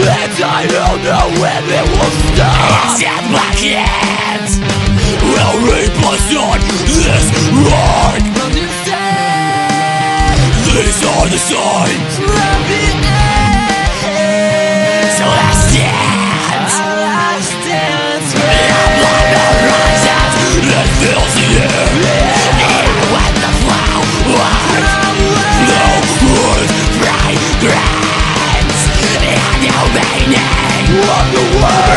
And I don't know when it will stop Except my kids will represent this world These are the signs meaning of the world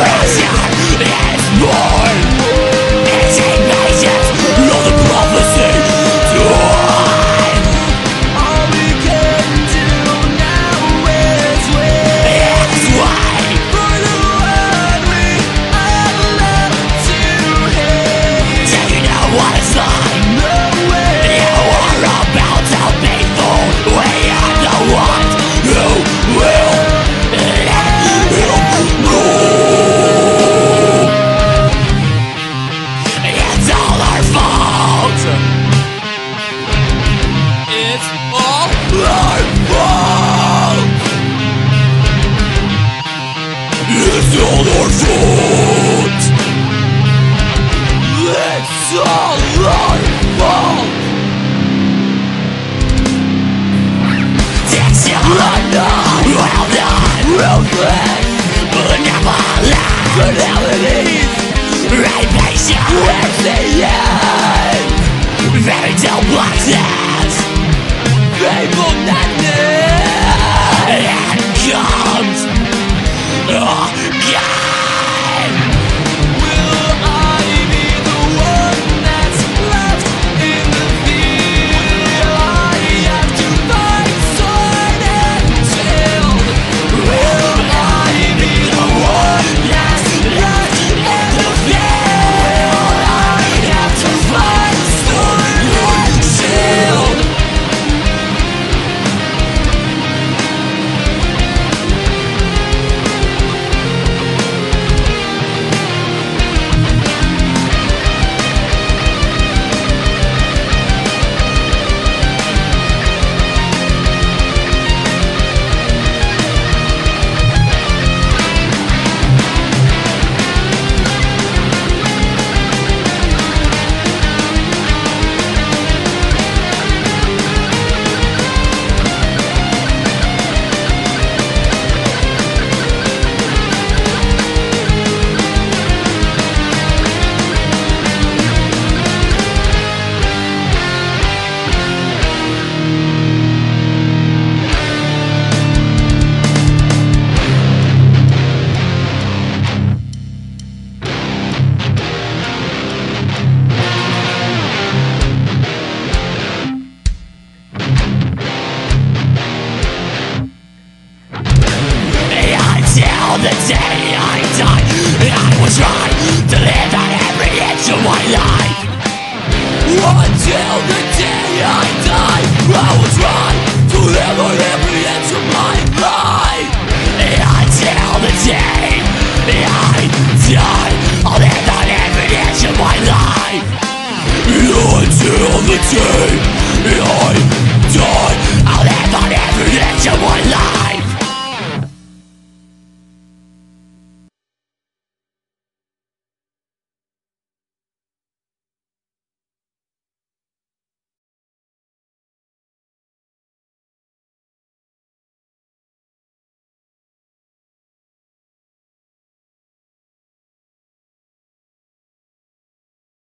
It's all Our fault It's all our fault It's all our fault It's well done Ruthless But never lie Finalities Right? It's the end Very dull Welt und Ende. Oh, ja. Try to live out every inch of my life. Until the day I die, I will try to live on every inch of my life. Until the day I die I'll live out every inch of my life. Until the day I die I'll live on every inch of my life